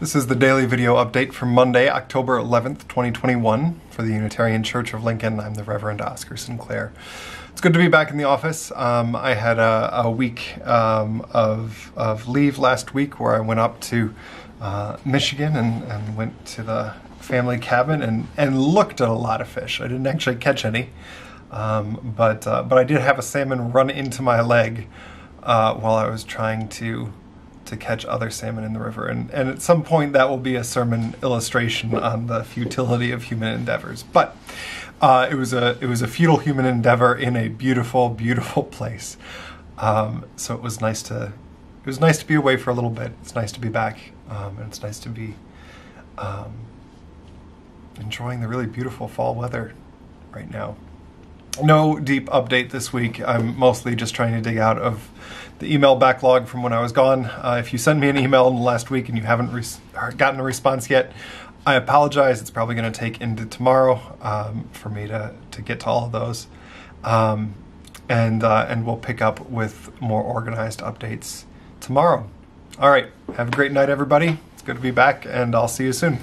This is the daily video update for Monday, October 11th, 2021, for the Unitarian Church of Lincoln. I'm the Reverend Oscar Sinclair. It's good to be back in the office. Um, I had a, a week um, of, of leave last week where I went up to uh, Michigan and, and went to the family cabin and, and looked at a lot of fish. I didn't actually catch any, um, but, uh, but I did have a salmon run into my leg uh, while I was trying to to catch other salmon in the river. And, and at some point, that will be a sermon illustration on the futility of human endeavors. But uh, it was a it was a futile human endeavor in a beautiful, beautiful place. Um, so it was nice to it was nice to be away for a little bit. It's nice to be back, um, and it's nice to be um, enjoying the really beautiful fall weather right now no deep update this week. I'm mostly just trying to dig out of the email backlog from when I was gone. Uh, if you sent me an email in the last week and you haven't gotten a response yet, I apologize. It's probably going to take into tomorrow um, for me to, to get to all of those. Um, and, uh, and we'll pick up with more organized updates tomorrow. All right. Have a great night, everybody. It's good to be back, and I'll see you soon.